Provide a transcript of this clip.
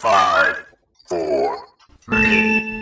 Five, four, three,